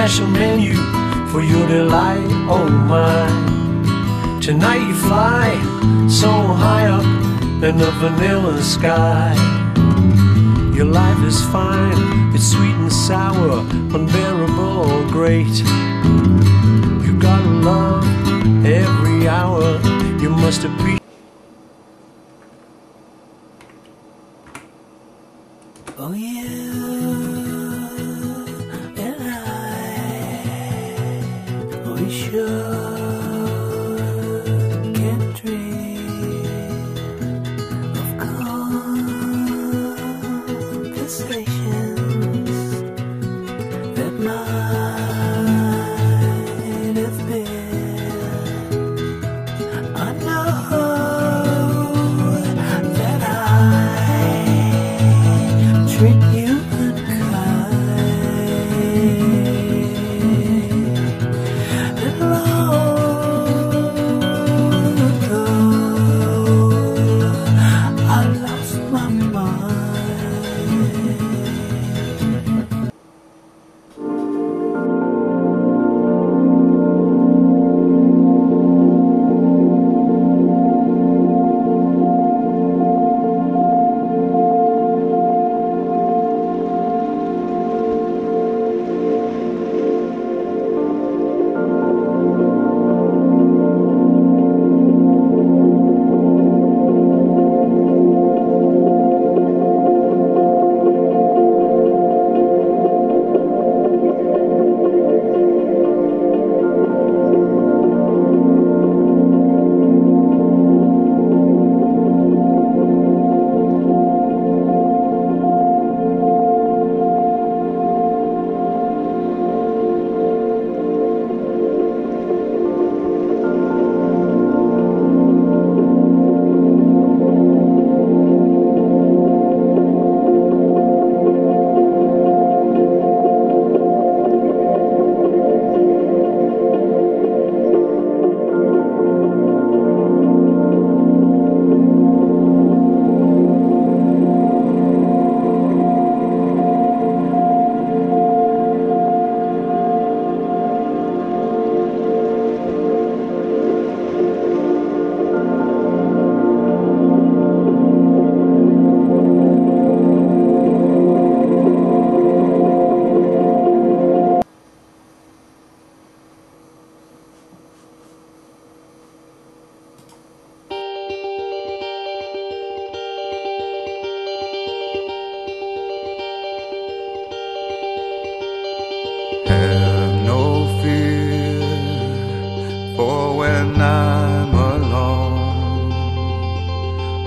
special menu for your delight, oh my. Tonight you fly so high up in the vanilla sky. Your life is fine, it's sweet and sour, unbearable great. You gotta love every hour, you must appreciate. Oh yeah, sure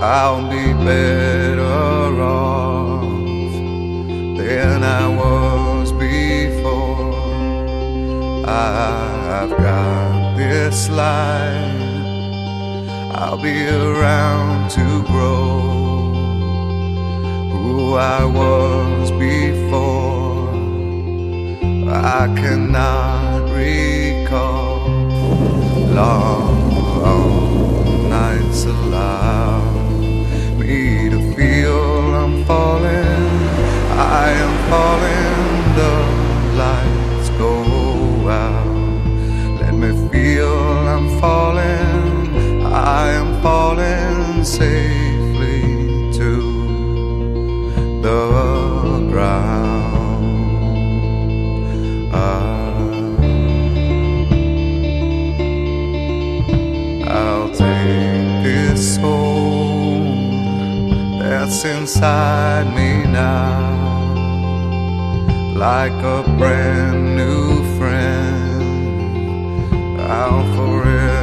I'll be better off than I was before. I've got this life. I'll be around to grow who I was before. I cannot recall that's inside me now, like a brand new friend. I'll forever